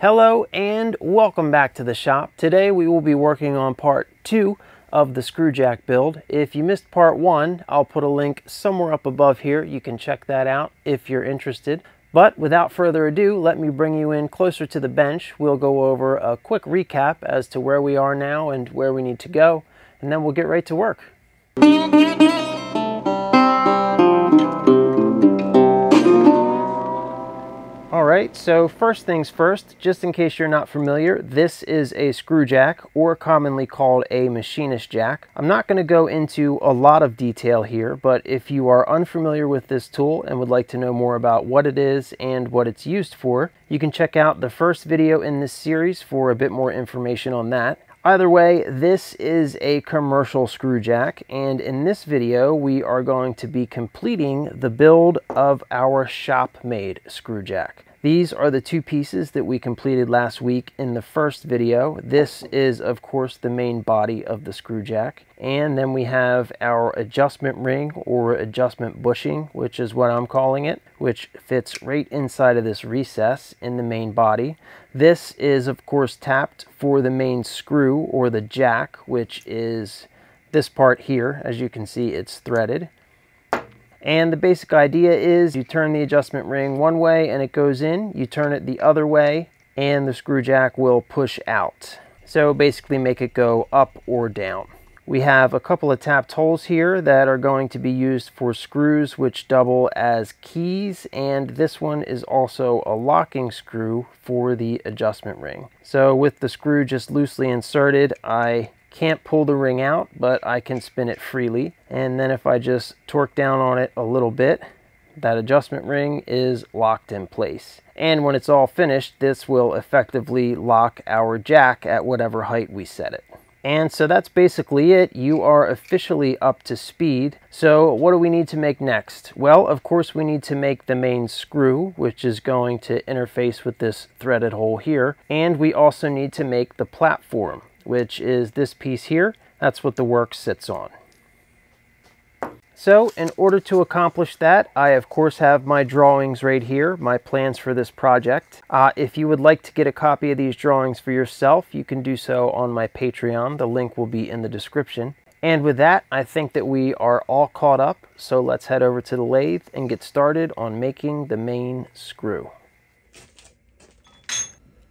Hello and welcome back to the shop. Today we will be working on part two of the screw jack build. If you missed part one, I'll put a link somewhere up above here. You can check that out if you're interested. But without further ado, let me bring you in closer to the bench. We'll go over a quick recap as to where we are now and where we need to go, and then we'll get right to work. Alright, so first things first, just in case you're not familiar, this is a screw jack, or commonly called a machinist jack. I'm not going to go into a lot of detail here, but if you are unfamiliar with this tool and would like to know more about what it is and what it's used for, you can check out the first video in this series for a bit more information on that. Either way, this is a commercial screw jack, and in this video, we are going to be completing the build of our shop-made screw jack. These are the two pieces that we completed last week in the first video. This is, of course, the main body of the screw jack. And then we have our adjustment ring or adjustment bushing, which is what I'm calling it, which fits right inside of this recess in the main body. This is, of course, tapped for the main screw or the jack, which is this part here. As you can see, it's threaded. And the basic idea is you turn the adjustment ring one way and it goes in, you turn it the other way and the screw jack will push out. So basically make it go up or down. We have a couple of tapped holes here that are going to be used for screws which double as keys and this one is also a locking screw for the adjustment ring. So with the screw just loosely inserted I can't pull the ring out, but I can spin it freely. And then if I just torque down on it a little bit, that adjustment ring is locked in place. And when it's all finished, this will effectively lock our jack at whatever height we set it. And so that's basically it. You are officially up to speed. So what do we need to make next? Well, of course, we need to make the main screw, which is going to interface with this threaded hole here. And we also need to make the platform which is this piece here. That's what the work sits on. So in order to accomplish that, I of course have my drawings right here, my plans for this project. Uh, if you would like to get a copy of these drawings for yourself, you can do so on my Patreon. The link will be in the description. And with that, I think that we are all caught up. So let's head over to the lathe and get started on making the main screw.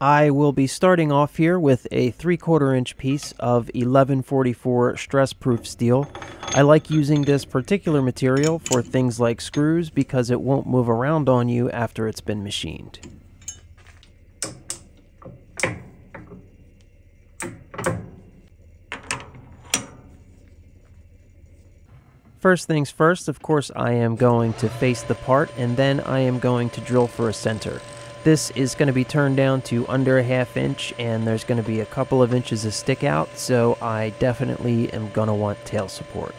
I will be starting off here with a 3 quarter inch piece of 1144 stress proof steel. I like using this particular material for things like screws because it won't move around on you after it's been machined. First things first, of course, I am going to face the part and then I am going to drill for a center. This is going to be turned down to under a half inch and there's going to be a couple of inches of stick out, so I definitely am going to want tail support.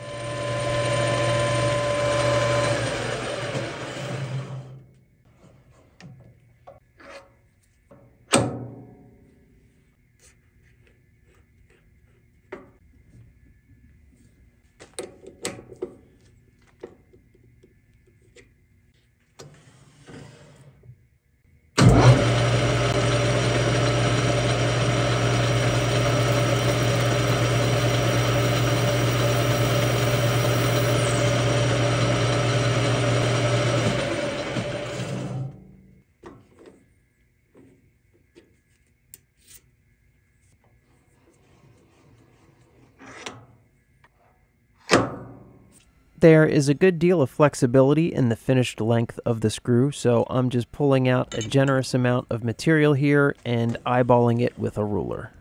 There is a good deal of flexibility in the finished length of the screw, so I'm just pulling out a generous amount of material here and eyeballing it with a ruler.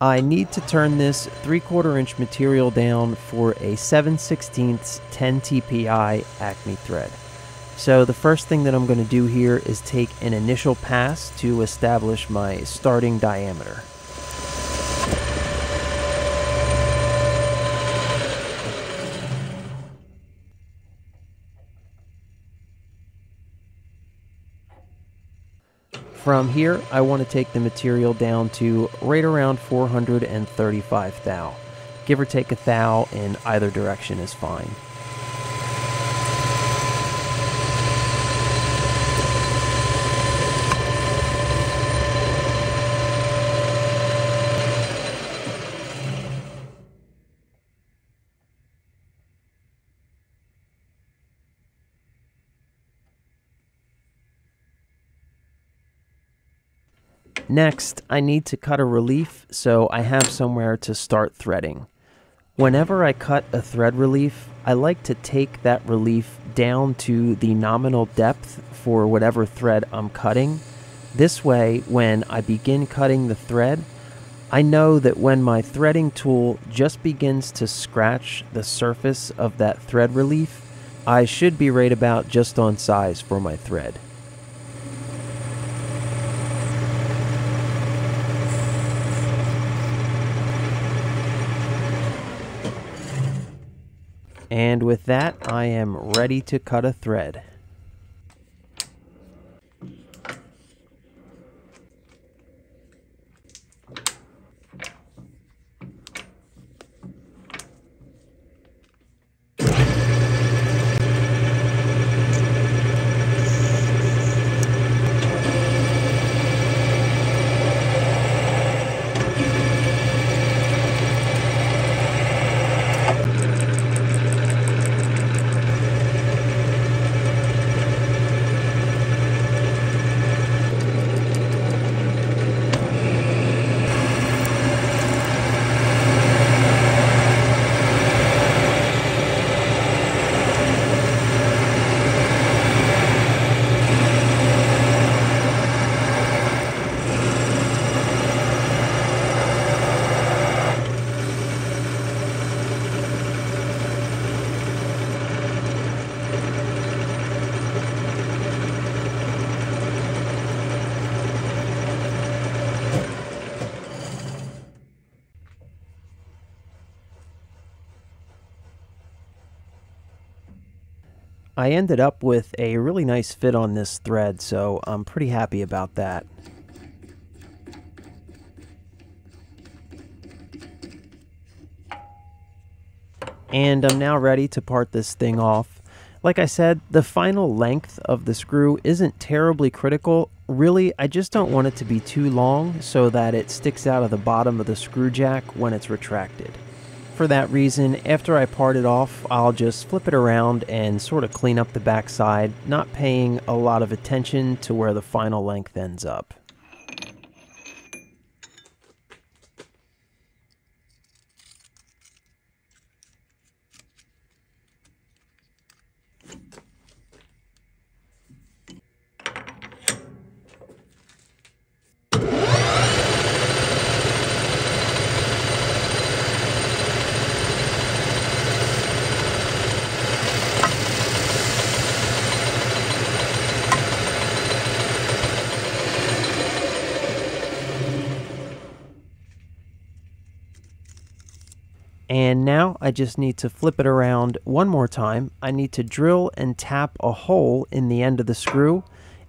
I need to turn this 3 quarter inch material down for a 7 16 10 TPI Acme thread. So the first thing that I'm going to do here is take an initial pass to establish my starting diameter. From here, I want to take the material down to right around 435 thou. Give or take a thou in either direction is fine. Next, I need to cut a relief so I have somewhere to start threading. Whenever I cut a thread relief, I like to take that relief down to the nominal depth for whatever thread I'm cutting. This way, when I begin cutting the thread, I know that when my threading tool just begins to scratch the surface of that thread relief, I should be right about just on size for my thread. And with that, I am ready to cut a thread. I ended up with a really nice fit on this thread, so I'm pretty happy about that. And I'm now ready to part this thing off. Like I said, the final length of the screw isn't terribly critical. Really, I just don't want it to be too long so that it sticks out of the bottom of the screw jack when it's retracted for that reason, after I part it off, I'll just flip it around and sort of clean up the backside, not paying a lot of attention to where the final length ends up. And now I just need to flip it around one more time. I need to drill and tap a hole in the end of the screw.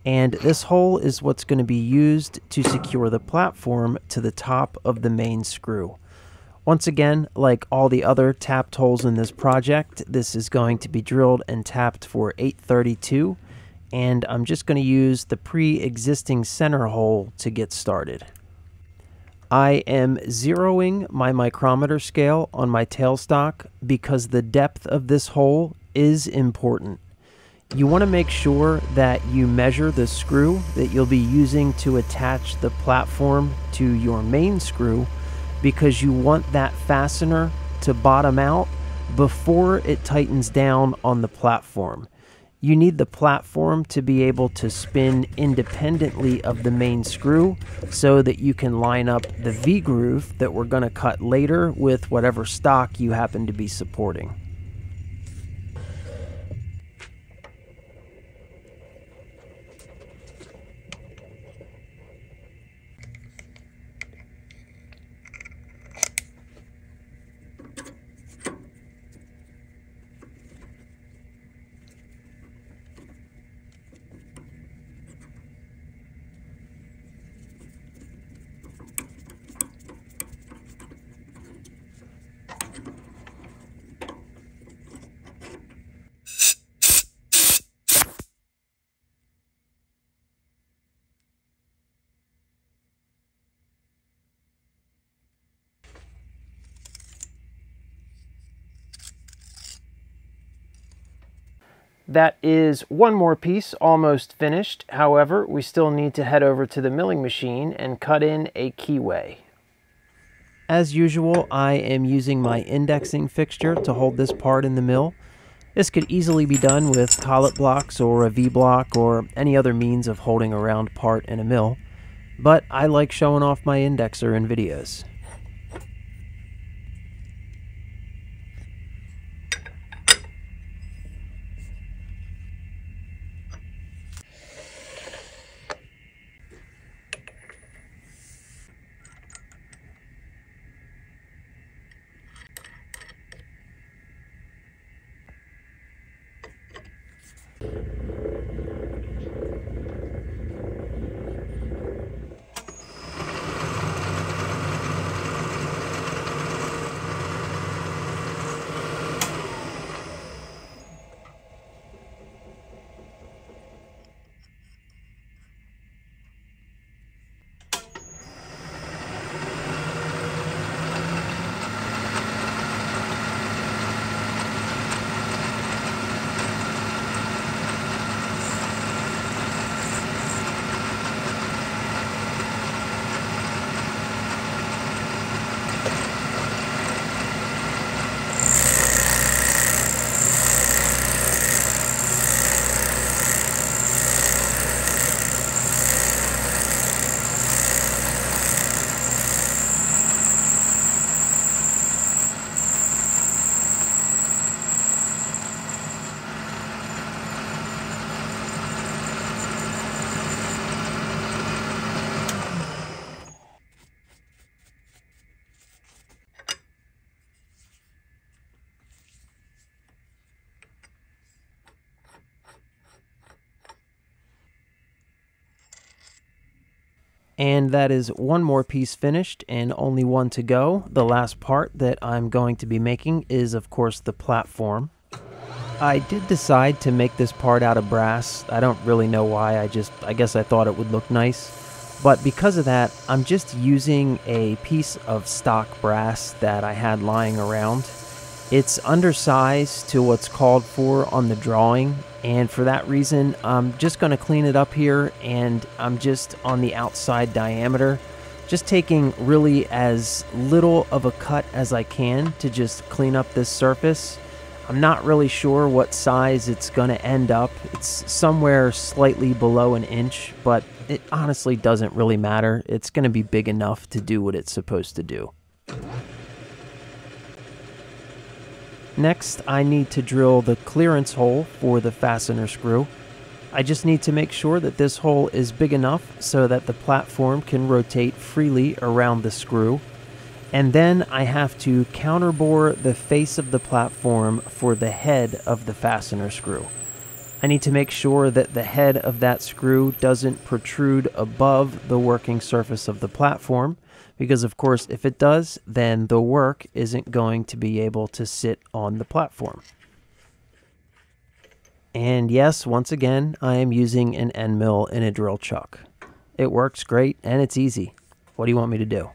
And this hole is what's going to be used to secure the platform to the top of the main screw. Once again, like all the other tapped holes in this project, this is going to be drilled and tapped for 832. And I'm just going to use the pre-existing center hole to get started. I am zeroing my micrometer scale on my tailstock because the depth of this hole is important. You want to make sure that you measure the screw that you'll be using to attach the platform to your main screw because you want that fastener to bottom out before it tightens down on the platform. You need the platform to be able to spin independently of the main screw so that you can line up the V-groove that we're going to cut later with whatever stock you happen to be supporting. That is one more piece almost finished. However, we still need to head over to the milling machine and cut in a keyway. As usual, I am using my indexing fixture to hold this part in the mill. This could easily be done with collet blocks or a V-block or any other means of holding a round part in a mill, but I like showing off my indexer in videos. And that is one more piece finished and only one to go. The last part that I'm going to be making is, of course, the platform. I did decide to make this part out of brass. I don't really know why, I just, I guess I thought it would look nice. But because of that, I'm just using a piece of stock brass that I had lying around. It's undersized to what's called for on the drawing, and for that reason I'm just going to clean it up here and I'm just on the outside diameter just taking really as little of a cut as I can to just clean up this surface. I'm not really sure what size it's going to end up. It's somewhere slightly below an inch but it honestly doesn't really matter. It's going to be big enough to do what it's supposed to do Next, I need to drill the clearance hole for the fastener screw. I just need to make sure that this hole is big enough so that the platform can rotate freely around the screw. And then I have to counterbore the face of the platform for the head of the fastener screw. I need to make sure that the head of that screw doesn't protrude above the working surface of the platform because of course if it does then the work isn't going to be able to sit on the platform. And yes, once again, I am using an end mill in a drill chuck. It works great and it's easy. What do you want me to do?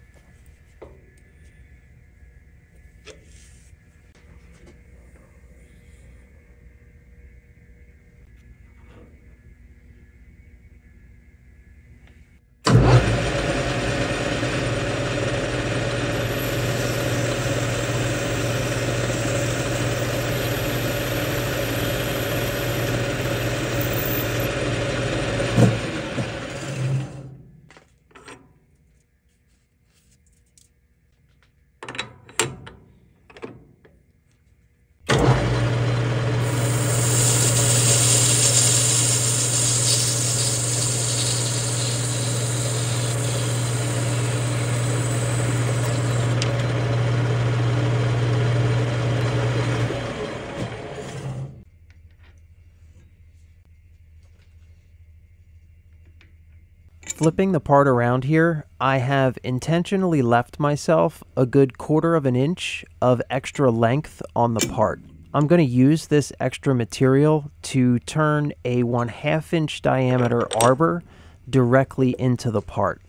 Flipping the part around here, I have intentionally left myself a good quarter of an inch of extra length on the part. I'm going to use this extra material to turn a 1 half inch diameter arbor directly into the part.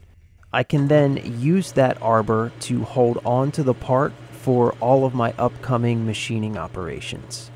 I can then use that arbor to hold on to the part for all of my upcoming machining operations.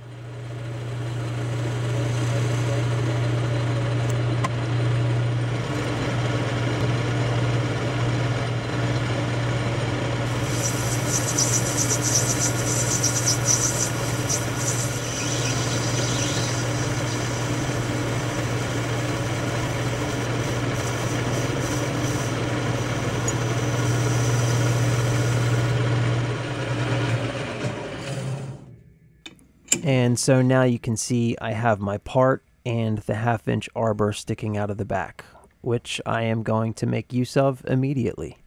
And so now you can see I have my part and the half inch arbor sticking out of the back, which I am going to make use of immediately.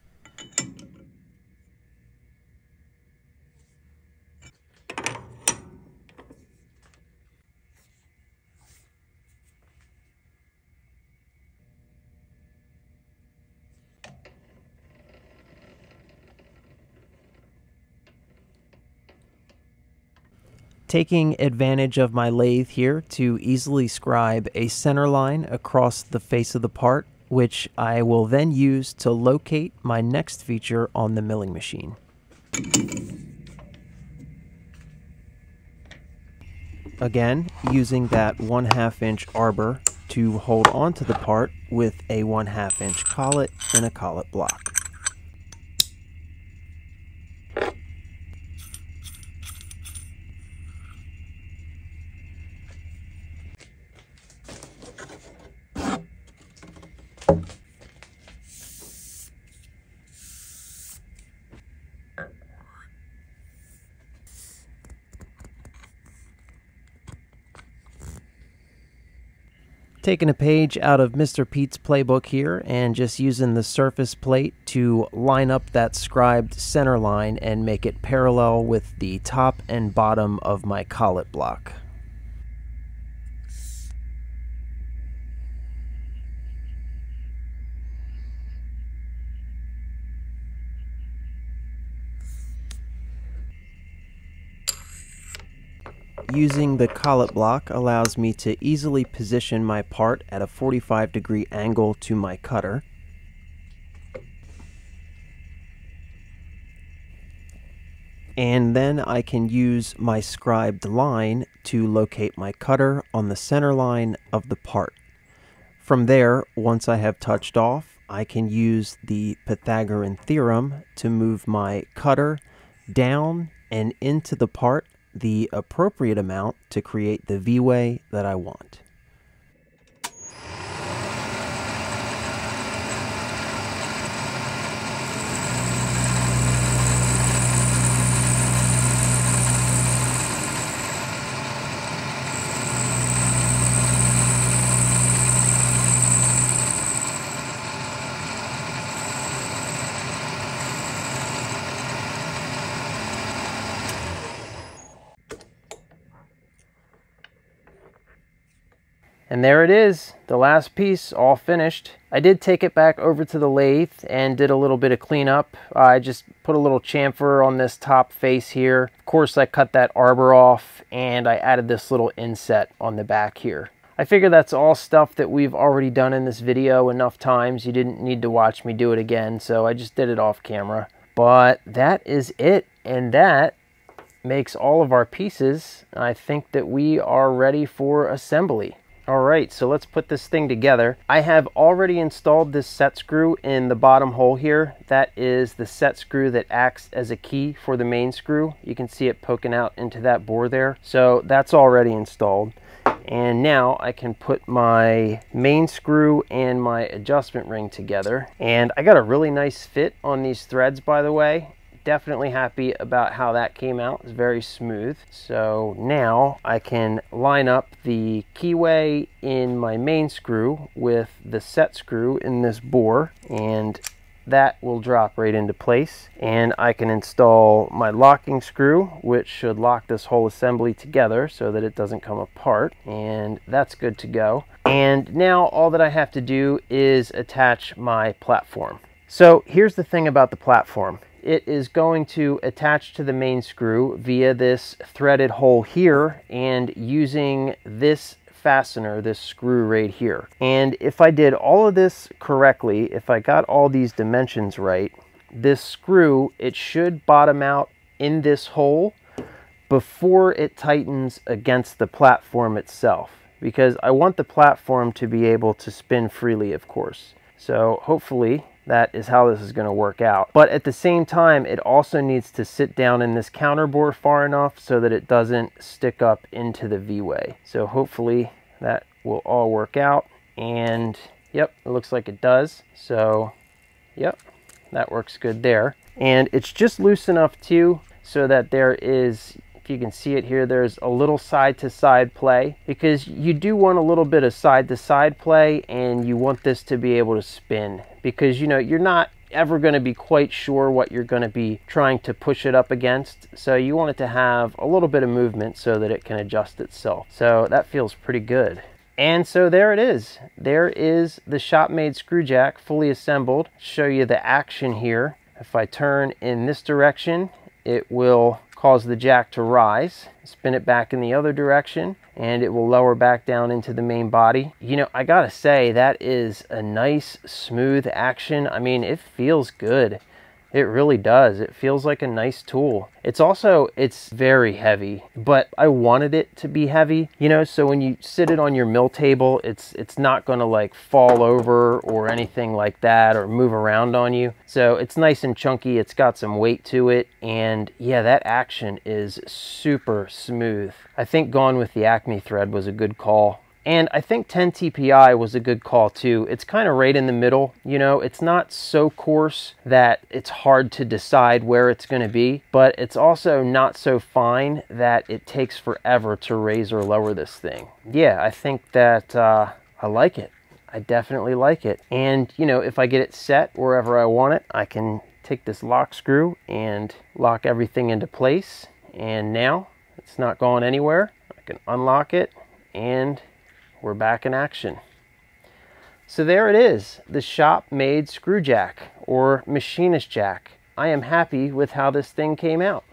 Taking advantage of my lathe here to easily scribe a center line across the face of the part, which I will then use to locate my next feature on the milling machine. Again, using that 1 half inch arbor to hold onto the part with a 1 half inch collet and a collet block. Taking a page out of Mr. Pete's playbook here and just using the surface plate to line up that scribed center line and make it parallel with the top and bottom of my collet block. Using the collet block allows me to easily position my part at a 45 degree angle to my cutter. And then I can use my scribed line to locate my cutter on the center line of the part. From there, once I have touched off, I can use the Pythagorean theorem to move my cutter down and into the part the appropriate amount to create the V-way that I want. And there it is, the last piece all finished. I did take it back over to the lathe and did a little bit of cleanup. I just put a little chamfer on this top face here. Of course, I cut that arbor off and I added this little inset on the back here. I figure that's all stuff that we've already done in this video enough times. You didn't need to watch me do it again, so I just did it off camera. But that is it, and that makes all of our pieces. I think that we are ready for assembly. All right, so let's put this thing together. I have already installed this set screw in the bottom hole here. That is the set screw that acts as a key for the main screw. You can see it poking out into that bore there. So that's already installed. And now I can put my main screw and my adjustment ring together. And I got a really nice fit on these threads, by the way definitely happy about how that came out. It's very smooth. So now I can line up the keyway in my main screw with the set screw in this bore and that will drop right into place. And I can install my locking screw which should lock this whole assembly together so that it doesn't come apart. And that's good to go. And now all that I have to do is attach my platform. So here's the thing about the platform it is going to attach to the main screw via this threaded hole here and using this fastener, this screw right here. And if I did all of this correctly, if I got all these dimensions right, this screw, it should bottom out in this hole before it tightens against the platform itself because I want the platform to be able to spin freely, of course. So hopefully that is how this is going to work out. But at the same time, it also needs to sit down in this counter bore far enough so that it doesn't stick up into the V-way. So hopefully that will all work out. And yep, it looks like it does. So yep, that works good there. And it's just loose enough too so that there is If you can see it here, there's a little side to side play because you do want a little bit of side to side play and you want this to be able to spin because you know, you're not ever going to be quite sure what you're going to be trying to push it up against. So you want it to have a little bit of movement so that it can adjust itself. So that feels pretty good. And so there it is. There is the shop-made screw jack fully assembled. Show you the action here. If I turn in this direction, it will cause the jack to rise, spin it back in the other direction, and it will lower back down into the main body. You know, I gotta say, that is a nice, smooth action. I mean, it feels good. It really does. It feels like a nice tool. It's also, it's very heavy, but I wanted it to be heavy, you know, so when you sit it on your mill table, it's it's not gonna like fall over or anything like that or move around on you. So it's nice and chunky. It's got some weight to it. And yeah, that action is super smooth. I think going with the Acme thread was a good call. And I think 10 TPI was a good call too. It's kind of right in the middle. You know, it's not so coarse that it's hard to decide where it's going to be, but it's also not so fine that it takes forever to raise or lower this thing. Yeah, I think that uh, I like it. I definitely like it. And, you know, if I get it set wherever I want it, I can take this lock screw and lock everything into place. And now it's not going anywhere. I can unlock it and we're back in action. So there it is, the shop-made screw jack or machinist jack. I am happy with how this thing came out.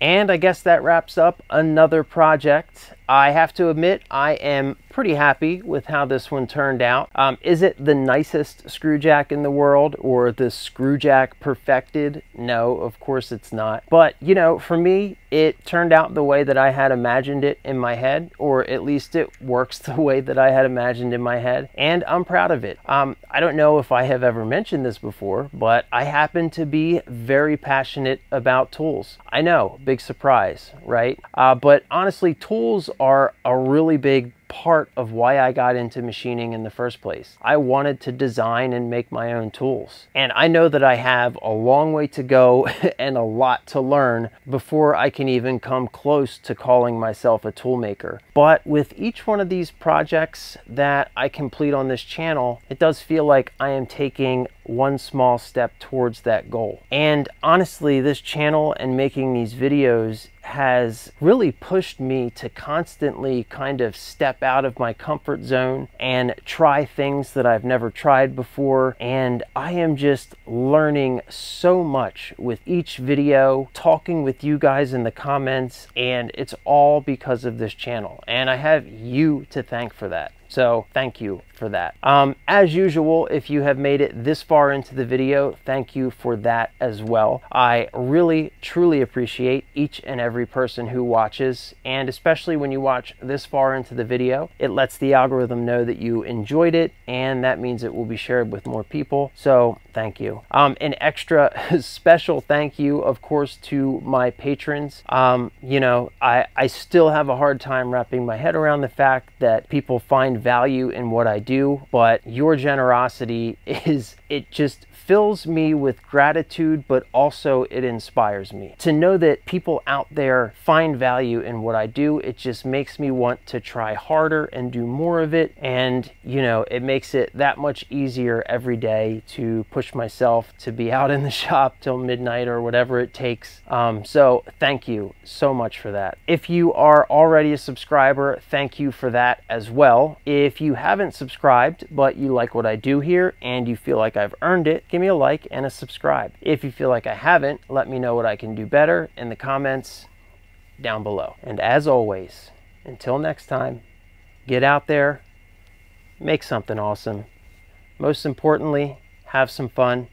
And I guess that wraps up another project. I have to admit, I am pretty happy with how this one turned out. Um, is it the nicest screw jack in the world or the screw jack perfected? No, of course it's not. But, you know, for me, it turned out the way that I had imagined it in my head, or at least it works the way that I had imagined in my head, and I'm proud of it. Um, I don't know if I have ever mentioned this before, but I happen to be very passionate about tools. I know, big surprise, right? Uh, but honestly, tools are a really big part of why I got into machining in the first place. I wanted to design and make my own tools. And I know that I have a long way to go and a lot to learn before I can even come close to calling myself a toolmaker. But with each one of these projects that I complete on this channel, it does feel like I am taking one small step towards that goal. And honestly, this channel and making these videos has really pushed me to constantly kind of step out of my comfort zone and try things that I've never tried before. And I am just learning so much with each video, talking with you guys in the comments, and it's all because of this channel. And I have you to thank for that. So thank you for that. Um, as usual, if you have made it this far into the video, thank you for that as well. I really, truly appreciate each and every person who watches, and especially when you watch this far into the video, it lets the algorithm know that you enjoyed it, and that means it will be shared with more people. So thank you. Um, an extra special thank you, of course, to my patrons. Um, you know, I, I still have a hard time wrapping my head around the fact that people find value in what I do, but your generosity is, it just fills me with gratitude, but also it inspires me. To know that people out there find value in what I do, it just makes me want to try harder and do more of it. And, you know, it makes it that much easier every day to push myself to be out in the shop till midnight or whatever it takes. Um, so thank you so much for that. If you are already a subscriber, thank you for that as well. If you haven't subscribed, but you like what I do here and you feel like I've earned it, give me a like and a subscribe. If you feel like I haven't, let me know what I can do better in the comments down below. And as always, until next time, get out there, make something awesome. Most importantly, have some fun,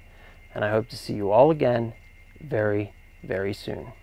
and I hope to see you all again very, very soon.